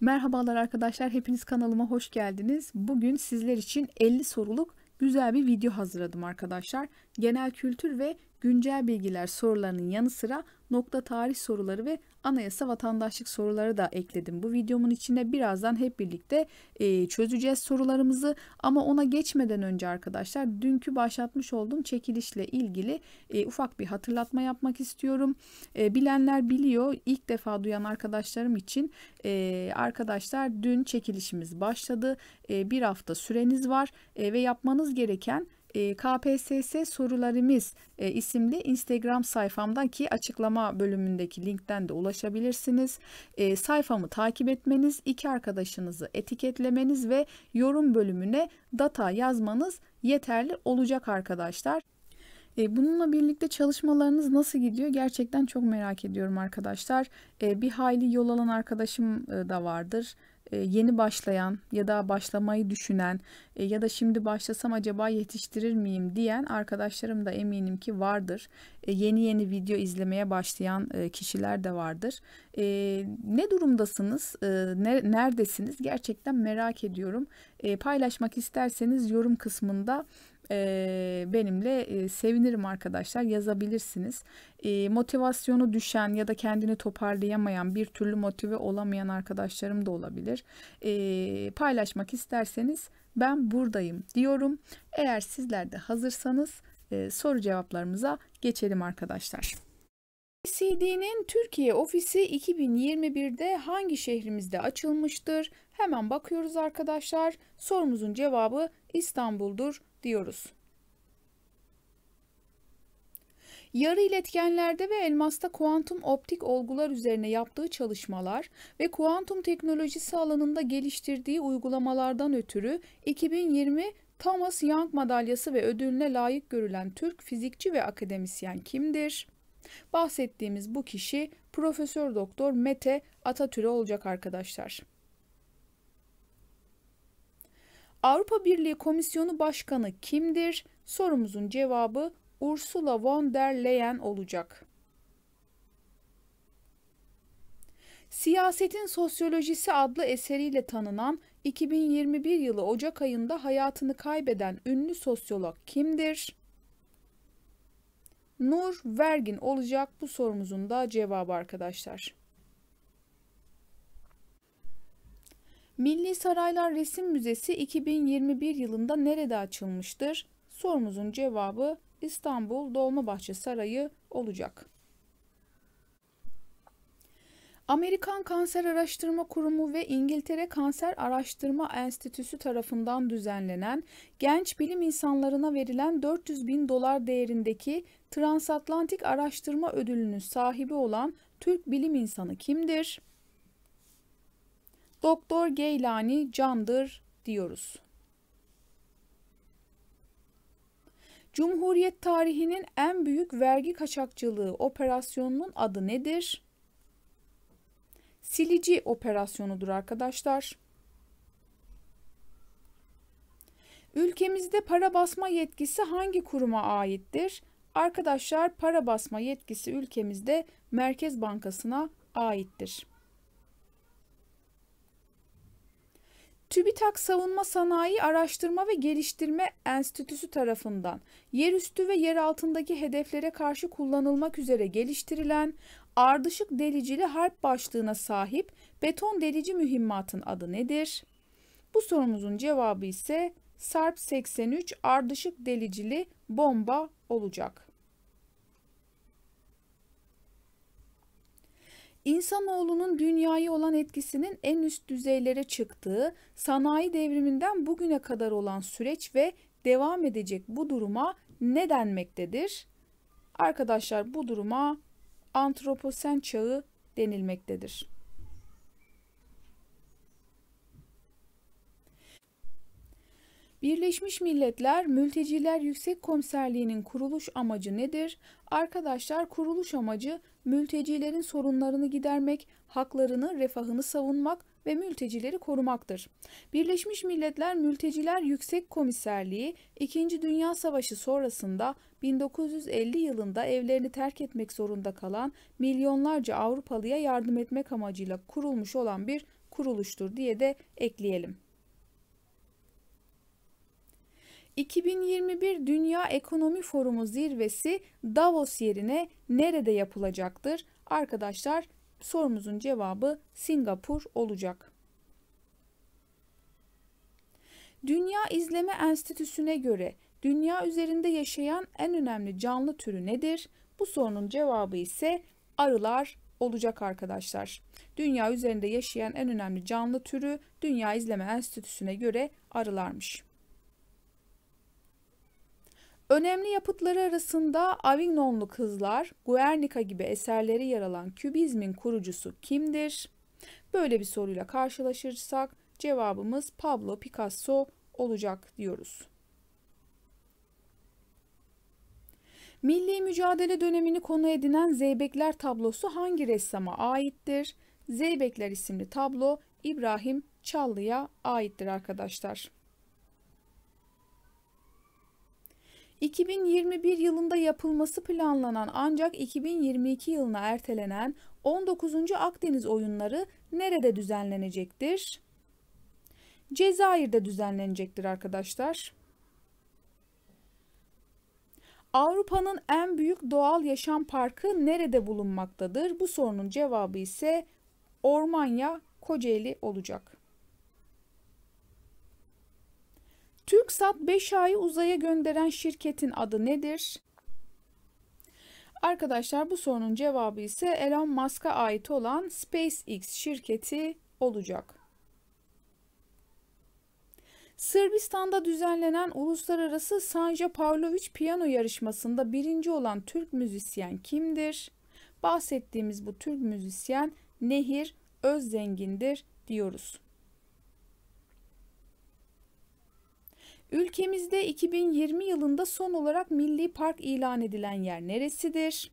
Merhabalar arkadaşlar, hepiniz kanalıma hoş geldiniz. Bugün sizler için 50 soruluk güzel bir video hazırladım arkadaşlar. Genel kültür ve güncel bilgiler sorularının yanı sıra nokta tarih soruları ve anayasa vatandaşlık soruları da ekledim. Bu videomun içine birazdan hep birlikte e, çözeceğiz sorularımızı ama ona geçmeden önce arkadaşlar dünkü başlatmış olduğum çekilişle ilgili e, ufak bir hatırlatma yapmak istiyorum. E, bilenler biliyor ilk defa duyan arkadaşlarım için e, arkadaşlar dün çekilişimiz başladı. E, bir hafta süreniz var e, ve yapmanız gereken KPSS sorularımız e, isimli Instagram sayfamdaki açıklama bölümündeki linkten de ulaşabilirsiniz. E, sayfamı takip etmeniz, iki arkadaşınızı etiketlemeniz ve yorum bölümüne data yazmanız yeterli olacak arkadaşlar. Bununla birlikte çalışmalarınız nasıl gidiyor? Gerçekten çok merak ediyorum arkadaşlar. Bir hayli yol alan arkadaşım da vardır. E, yeni başlayan ya da başlamayı düşünen e, ya da şimdi başlasam acaba yetiştirir miyim diyen arkadaşlarım da eminim ki vardır. E, yeni yeni video izlemeye başlayan kişiler de vardır. Ne durumdasınız? Neredesiniz? Gerçekten merak ediyorum. Paylaşmak isterseniz yorum kısmında benimle sevinirim arkadaşlar yazabilirsiniz. Motivasyonu düşen ya da kendini toparlayamayan bir türlü motive olamayan arkadaşlarım da olabilir. Paylaşmak isterseniz ben buradayım diyorum. Eğer sizler de hazırsanız soru cevaplarımıza geçelim arkadaşlar. CD'nin Türkiye ofisi 2021'de hangi şehrimizde açılmıştır? Hemen bakıyoruz arkadaşlar. Sorumuzun cevabı İstanbul'dur diyoruz. Yarı iletkenlerde ve elmasta kuantum optik olgular üzerine yaptığı çalışmalar ve kuantum teknolojisi alanında geliştirdiği uygulamalardan ötürü 2020 Thomas Young madalyası ve ödülüne layık görülen Türk fizikçi ve akademisyen kimdir? Bahsettiğimiz bu kişi Profesör Doktor Mete Atatürk olacak arkadaşlar. Avrupa Birliği Komisyonu Başkanı kimdir? Sorumuzun cevabı Ursula von der Leyen olacak. Siyasetin Sosyolojisi adlı eseriyle tanınan 2021 yılı Ocak ayında hayatını kaybeden ünlü sosyolog kimdir? Nur Vergin olacak bu sorumuzun da cevabı arkadaşlar. Milli Saraylar Resim Müzesi 2021 yılında nerede açılmıştır? Sorumuzun cevabı İstanbul Dolmabahçe Sarayı olacak. Amerikan Kanser Araştırma Kurumu ve İngiltere Kanser Araştırma Enstitüsü tarafından düzenlenen genç bilim insanlarına verilen 400 bin dolar değerindeki Transatlantik Araştırma Ödülü'nün sahibi olan Türk bilim insanı kimdir? Doktor Geylani Candır diyoruz. Cumhuriyet tarihinin en büyük vergi kaçakçılığı operasyonunun adı nedir? Silici operasyonudur arkadaşlar. Ülkemizde para basma yetkisi hangi kuruma aittir? Arkadaşlar para basma yetkisi ülkemizde Merkez Bankası'na aittir. TÜBİTAK Savunma Sanayi Araştırma ve Geliştirme Enstitüsü tarafından yerüstü ve yer altındaki hedeflere karşı kullanılmak üzere geliştirilen ardışık delicili harp başlığına sahip beton delici mühimmatın adı nedir? Bu sorumuzun cevabı ise Sarp 83 ardışık delicili bomba olacak. İnsanoğlunun dünyaya olan etkisinin en üst düzeylere çıktığı sanayi devriminden bugüne kadar olan süreç ve devam edecek bu duruma ne denmektedir? Arkadaşlar bu duruma antroposen çağı denilmektedir. Birleşmiş Milletler Mülteciler Yüksek Komiserliği'nin kuruluş amacı nedir? Arkadaşlar kuruluş amacı mültecilerin sorunlarını gidermek, haklarını, refahını savunmak ve mültecileri korumaktır. Birleşmiş Milletler Mülteciler Yüksek Komiserliği 2. Dünya Savaşı sonrasında 1950 yılında evlerini terk etmek zorunda kalan milyonlarca Avrupalıya yardım etmek amacıyla kurulmuş olan bir kuruluştur diye de ekleyelim. 2021 Dünya Ekonomi Forumu zirvesi Davos yerine nerede yapılacaktır? Arkadaşlar sorumuzun cevabı Singapur olacak. Dünya İzleme Enstitüsü'ne göre dünya üzerinde yaşayan en önemli canlı türü nedir? Bu sorunun cevabı ise arılar olacak arkadaşlar. Dünya üzerinde yaşayan en önemli canlı türü Dünya İzleme Enstitüsü'ne göre arılarmış. Önemli yapıtları arasında Avignonlu Kızlar, Guernica gibi eserleri yer alan Kübizmin kurucusu kimdir? Böyle bir soruyla karşılaşırsak cevabımız Pablo Picasso olacak diyoruz. Milli mücadele dönemini konu edinen Zeybekler tablosu hangi ressama aittir? Zeybekler isimli tablo İbrahim Çallı'ya aittir arkadaşlar. 2021 yılında yapılması planlanan ancak 2022 yılına ertelenen 19. Akdeniz oyunları nerede düzenlenecektir? Cezayir'de düzenlenecektir arkadaşlar. Avrupa'nın en büyük doğal yaşam parkı nerede bulunmaktadır? Bu sorunun cevabı ise Ormanya, Kocaeli olacak. TürkSat 5 ayı uzaya gönderen şirketin adı nedir? Arkadaşlar bu sorunun cevabı ise Elon Musk'a ait olan SpaceX şirketi olacak. Sırbistan'da düzenlenen uluslararası Sanja Pavlovic piyano yarışmasında birinci olan Türk müzisyen kimdir? Bahsettiğimiz bu Türk müzisyen Nehir Özzengin'dir diyoruz. Ülkemizde 2020 yılında son olarak milli park ilan edilen yer neresidir?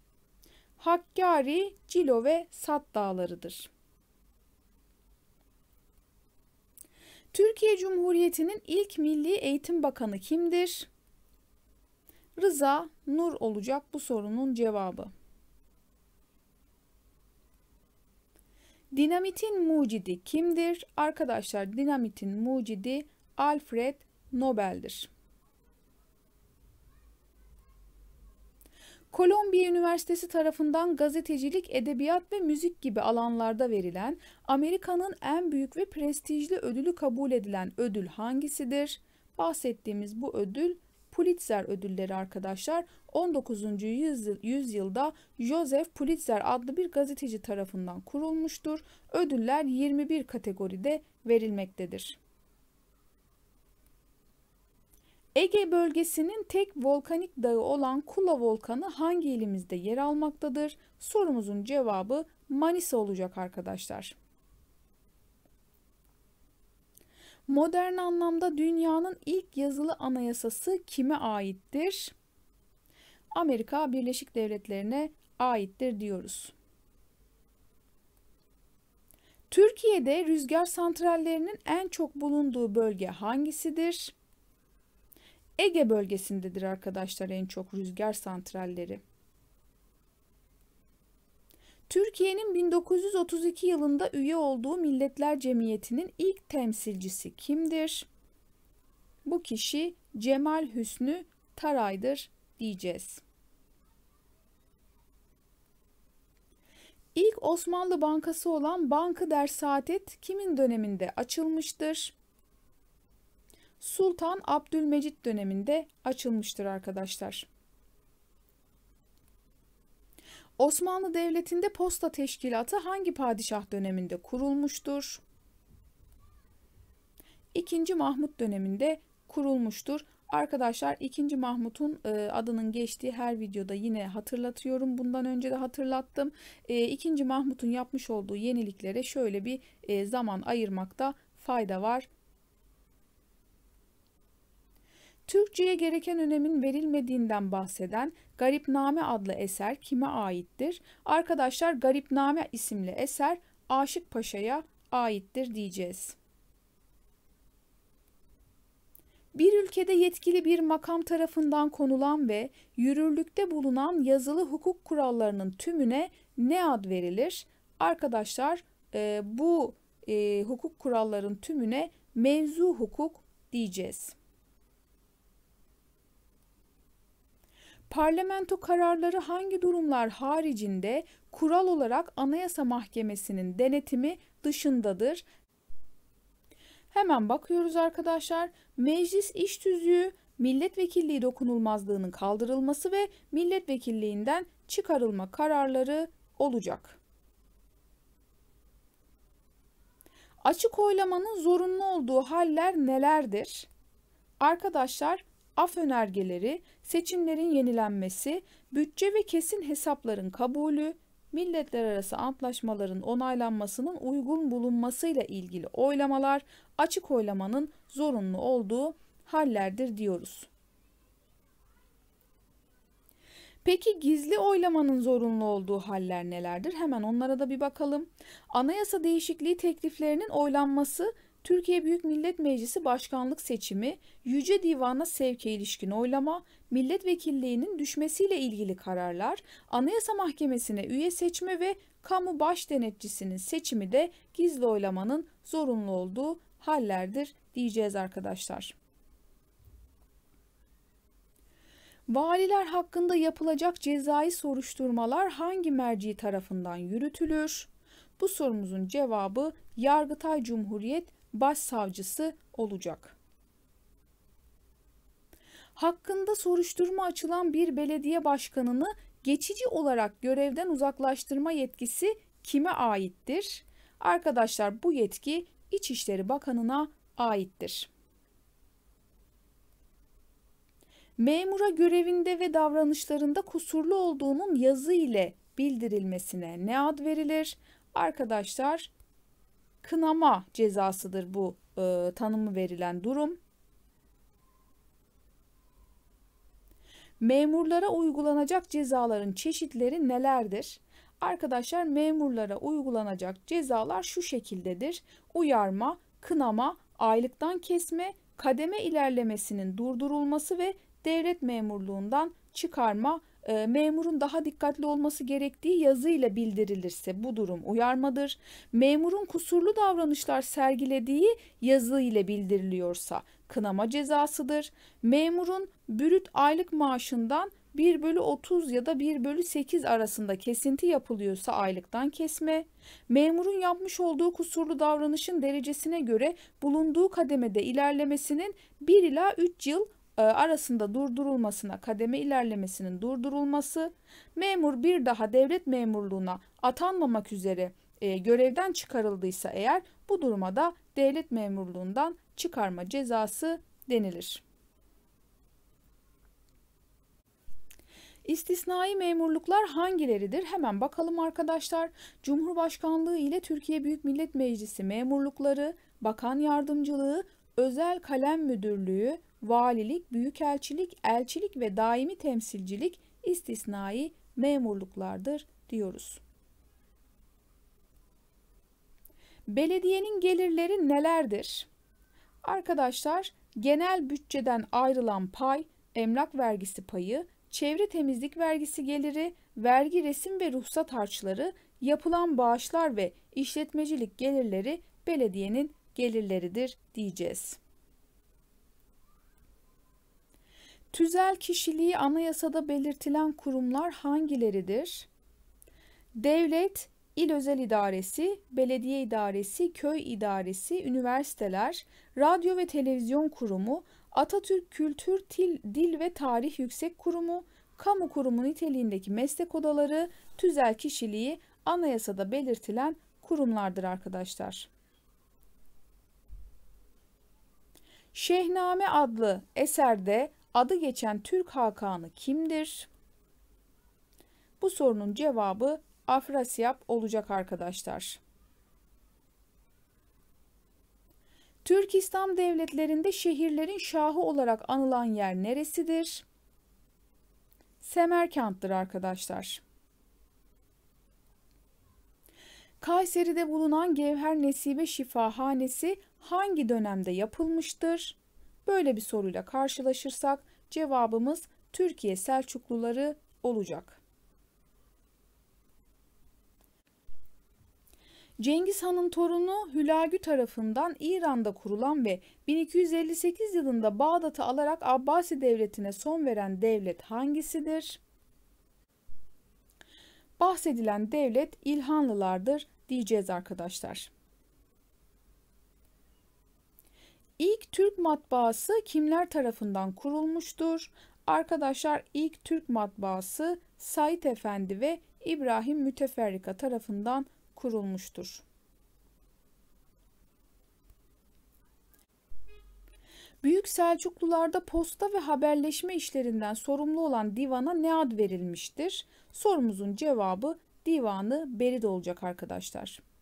Hakkari, Cilo ve Sat Dağları'dır. Türkiye Cumhuriyeti'nin ilk Milli Eğitim Bakanı kimdir? Rıza Nur olacak bu sorunun cevabı. Dinamitin mucidi kimdir? Arkadaşlar dinamitin mucidi Alfred Nobel'dir. Kolombiya Üniversitesi tarafından gazetecilik, edebiyat ve müzik gibi alanlarda verilen Amerika'nın en büyük ve prestijli ödülü kabul edilen ödül hangisidir? Bahsettiğimiz bu ödül Pulitzer ödülleri arkadaşlar 19. Yüzyıl, yüzyılda Joseph Pulitzer adlı bir gazeteci tarafından kurulmuştur. Ödüller 21 kategoride verilmektedir. Ege bölgesinin tek volkanik dağı olan Kula Volkanı hangi ilimizde yer almaktadır? Sorumuzun cevabı Manisa olacak arkadaşlar. Modern anlamda dünyanın ilk yazılı anayasası kime aittir? Amerika Birleşik Devletleri'ne aittir diyoruz. Türkiye'de rüzgar santrallerinin en çok bulunduğu bölge hangisidir? Ege bölgesindedir arkadaşlar en çok rüzgar santralleri. Türkiye'nin 1932 yılında üye olduğu Milletler Cemiyeti'nin ilk temsilcisi kimdir? Bu kişi Cemal Hüsnü Taray'dır diyeceğiz. İlk Osmanlı Bankası olan Bankı Der Saadet kimin döneminde açılmıştır? Sultan Abdülmecit döneminde açılmıştır arkadaşlar. Osmanlı Devleti'nde posta teşkilatı hangi padişah döneminde kurulmuştur? İkinci Mahmut döneminde kurulmuştur. Arkadaşlar 2. Mahmut'un e, adının geçtiği her videoda yine hatırlatıyorum. Bundan önce de hatırlattım. 2. E, Mahmut'un yapmış olduğu yeniliklere şöyle bir e, zaman ayırmakta fayda var. Türkçe'ye gereken önemin verilmediğinden bahseden Garipname adlı eser kime aittir? Arkadaşlar Garipname isimli eser Aşık Paşa'ya aittir diyeceğiz. Bir ülkede yetkili bir makam tarafından konulan ve yürürlükte bulunan yazılı hukuk kurallarının tümüne ne ad verilir? Arkadaşlar e, bu e, hukuk kuralların tümüne mevzu hukuk diyeceğiz. Parlamento kararları hangi durumlar haricinde kural olarak Anayasa Mahkemesi'nin denetimi dışındadır? Hemen bakıyoruz arkadaşlar. Meclis iş tüzüğü, milletvekilliği dokunulmazlığının kaldırılması ve milletvekilliğinden çıkarılma kararları olacak. Açık oylamanın zorunlu olduğu haller nelerdir? Arkadaşlar af önergeleri, seçimlerin yenilenmesi, bütçe ve kesin hesapların kabulü, milletler arası antlaşmaların onaylanmasının uygun bulunmasıyla ilgili oylamalar açık oylamanın zorunlu olduğu hallerdir diyoruz. Peki gizli oylamanın zorunlu olduğu haller nelerdir? Hemen onlara da bir bakalım. Anayasa değişikliği tekliflerinin oylanması Türkiye Büyük Millet Meclisi başkanlık seçimi, Yüce Divan'a sevke ilişkin oylama, milletvekilliğinin düşmesiyle ilgili kararlar, Anayasa Mahkemesi'ne üye seçme ve kamu baş denetçisinin seçimi de gizli oylamanın zorunlu olduğu hallerdir diyeceğiz arkadaşlar. Valiler hakkında yapılacak cezai soruşturmalar hangi merci tarafından yürütülür? Bu sorumuzun cevabı Yargıtay Cumhuriyet Başsavcısı olacak. Hakkında soruşturma açılan bir belediye başkanını geçici olarak görevden uzaklaştırma yetkisi kime aittir? Arkadaşlar bu yetki İçişleri Bakanı'na aittir. Memura görevinde ve davranışlarında kusurlu olduğunun yazı ile bildirilmesine ne ad verilir? Arkadaşlar kınama cezasıdır bu e, tanımı verilen durum. Memurlara uygulanacak cezaların çeşitleri nelerdir? Arkadaşlar memurlara uygulanacak cezalar şu şekildedir. Uyarma, kınama, aylıktan kesme, kademe ilerlemesinin durdurulması ve devlet memurluğundan çıkarma e, memurun daha dikkatli olması gerektiği yazıyla bildirilirse bu durum uyarmadır. Memurun kusurlu davranışlar sergilediği yazı ile bildiriliyorsa kınama cezasıdır. Memurun bürüt aylık maaşından 1 bölü 30 ya da 1 bölü 8 arasında kesinti yapılıyorsa aylıktan kesme, memurun yapmış olduğu kusurlu davranışın derecesine göre bulunduğu kademede ilerlemesinin 1 ila 3 yıl arasında durdurulmasına, kademe ilerlemesinin durdurulması, memur bir daha devlet memurluğuna atanmamak üzere e, görevden çıkarıldıysa eğer bu duruma da devlet memurluğundan çıkarma cezası denilir. İstisnai memurluklar hangileridir? Hemen bakalım arkadaşlar. Cumhurbaşkanlığı ile Türkiye Büyük Millet Meclisi memurlukları, bakan yardımcılığı, özel kalem müdürlüğü, valilik, büyükelçilik, elçilik ve daimi temsilcilik istisnai memurluklardır diyoruz. Belediyenin gelirleri nelerdir? Arkadaşlar genel bütçeden ayrılan pay, emlak vergisi payı, çevre temizlik vergisi geliri, vergi resim ve ruhsat harçları, yapılan bağışlar ve işletmecilik gelirleri belediyenin gelirleridir diyeceğiz. Tüzel kişiliği anayasada belirtilen kurumlar hangileridir? Devlet, il özel idaresi, belediye idaresi, köy idaresi, üniversiteler, radyo ve televizyon kurumu, Atatürk Kültür, Til, Dil ve Tarih Yüksek Kurumu, kamu kurumu niteliğindeki meslek odaları, tüzel kişiliği anayasada belirtilen kurumlardır arkadaşlar. Şehname adlı eserde adı geçen Türk Hakanı kimdir? Bu sorunun cevabı Afrasiyap olacak arkadaşlar. Türk İslam devletlerinde şehirlerin şahı olarak anılan yer neresidir? Semerkant'tır arkadaşlar. Kayseri'de bulunan Gevher Nesibe Şifahanesi hangi dönemde yapılmıştır? Böyle bir soruyla karşılaşırsak cevabımız Türkiye Selçukluları olacak. Cengiz Han'ın torunu Hülagü tarafından İran'da kurulan ve 1258 yılında Bağdat'ı alarak Abbasi devletine son veren devlet hangisidir? Bahsedilen devlet İlhanlılardır diyeceğiz arkadaşlar. İlk Türk matbaası kimler tarafından kurulmuştur? Arkadaşlar ilk Türk matbaası Said Efendi ve İbrahim Müteferrika tarafından kurulmuştur. Büyük Selçuklularda posta ve haberleşme işlerinden sorumlu olan divana ne ad verilmiştir? Sorumuzun cevabı divanı Berid olacak arkadaşlar.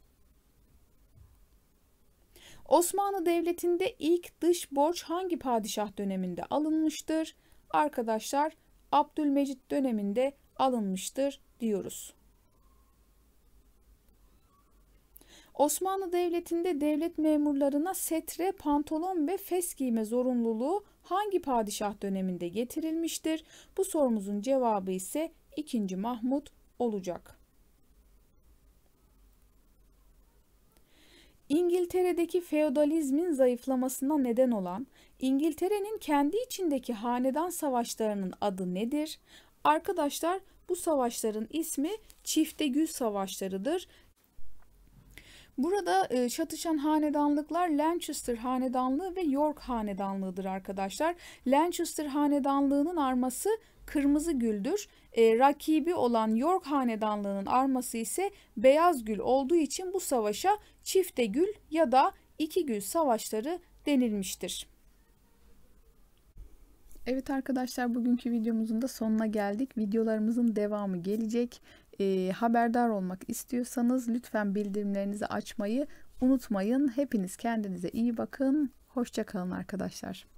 Osmanlı Devleti'nde ilk dış borç hangi padişah döneminde alınmıştır? Arkadaşlar Abdülmecit döneminde alınmıştır diyoruz. Osmanlı Devleti'nde devlet memurlarına setre, pantolon ve fes giyme zorunluluğu hangi padişah döneminde getirilmiştir? Bu sorumuzun cevabı ise 2. Mahmut olacak. İngiltere'deki feodalizmin zayıflamasına neden olan İngiltere'nin kendi içindeki hanedan savaşlarının adı nedir? Arkadaşlar bu savaşların ismi Çiftegül Savaşlarıdır. Burada e, çatışan hanedanlıklar Lancaster hanedanlığı ve York hanedanlığıdır arkadaşlar. Lancaster hanedanlığının arması kırmızı güldür. E, rakibi olan York hanedanlığının arması ise beyaz gül olduğu için bu savaşa çifte gül ya da iki gül savaşları denilmiştir. Evet arkadaşlar bugünkü videomuzun da sonuna geldik. Videolarımızın devamı gelecek. E, haberdar olmak istiyorsanız lütfen bildirimlerinizi açmayı unutmayın. Hepiniz kendinize iyi bakın. Hoşçakalın arkadaşlar.